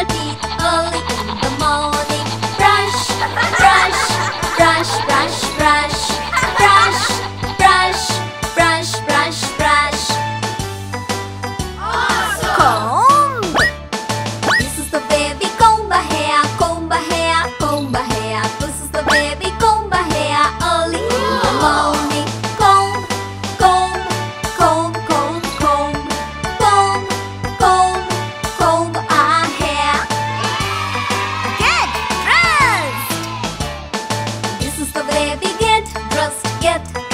melody, only baby, get trust get